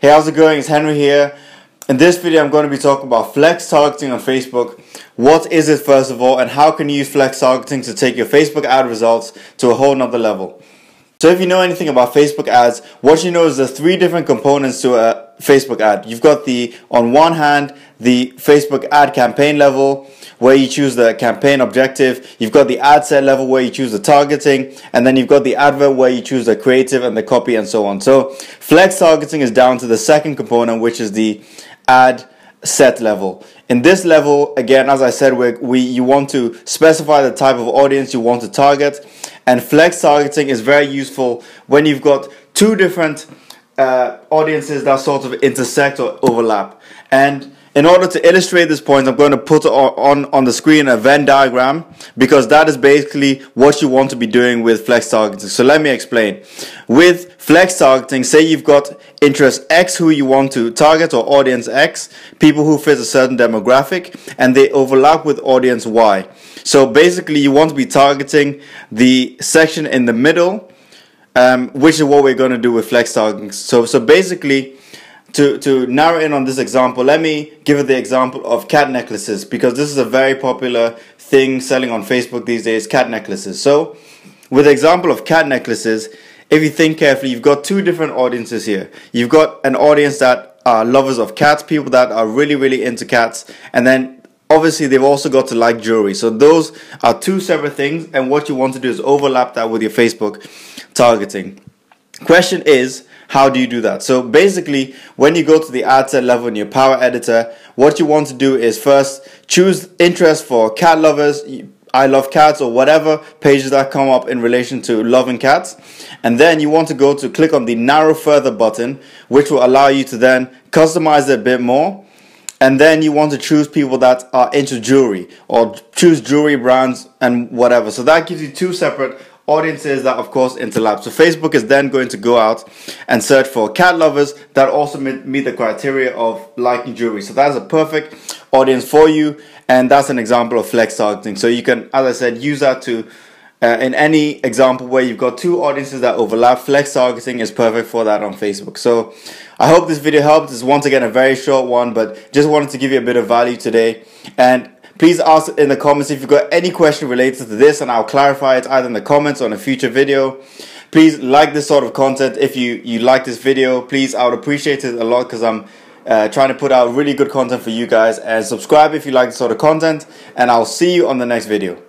Hey, how's it going? It's Henry here. In this video, I'm going to be talking about flex targeting on Facebook. What is it, first of all, and how can you use flex targeting to take your Facebook ad results to a whole nother level? So if you know anything about Facebook ads, what you know is there's three different components to a Facebook ad. You've got the, on one hand, the Facebook ad campaign level, where you choose the campaign objective. You've got the ad set level where you choose the targeting, and then you've got the advert where you choose the creative and the copy and so on. So flex targeting is down to the second component, which is the ad set level. In this level, again, as I said, we, we you want to specify the type of audience you want to target, and flex targeting is very useful when you've got two different uh, audiences that sort of intersect or overlap. And in order to illustrate this point, I'm going to put on, on the screen a Venn diagram because that is basically what you want to be doing with flex targeting. So let me explain. With flex targeting, say you've got interest X who you want to target or audience X, people who fit a certain demographic, and they overlap with audience Y. So basically, you want to be targeting the section in the middle, um, which is what we're going to do with flex targeting. So, so basically, to, to narrow in on this example, let me give it the example of cat necklaces because this is a very popular thing selling on Facebook these days, cat necklaces. So, with the example of cat necklaces, if you think carefully, you've got two different audiences here. You've got an audience that are lovers of cats, people that are really, really into cats, and then obviously they've also got to like jewelry. So those are two separate things, and what you want to do is overlap that with your Facebook targeting. Question is, how do you do that? So basically, when you go to the ad set level in your Power Editor, what you want to do is first choose interest for cat lovers, I love cats or whatever pages that come up in relation to loving cats. And then you want to go to click on the narrow further button, which will allow you to then customize it a bit more. And then you want to choose people that are into jewelry or choose jewelry brands and whatever. So that gives you two separate audiences that of course interlap. So Facebook is then going to go out and search for cat lovers that also meet the criteria of liking jewelry. So that is a perfect audience for you and that's an example of flex targeting. So you can, as I said, use that to uh, in any example where you've got two audiences that overlap, flex targeting is perfect for that on Facebook. So I hope this video helped. It's once again a very short one, but just wanted to give you a bit of value today. And Please ask in the comments if you've got any question related to this and I'll clarify it either in the comments or in a future video. Please like this sort of content if you, you like this video. Please, I would appreciate it a lot because I'm uh, trying to put out really good content for you guys. And subscribe if you like this sort of content. And I'll see you on the next video.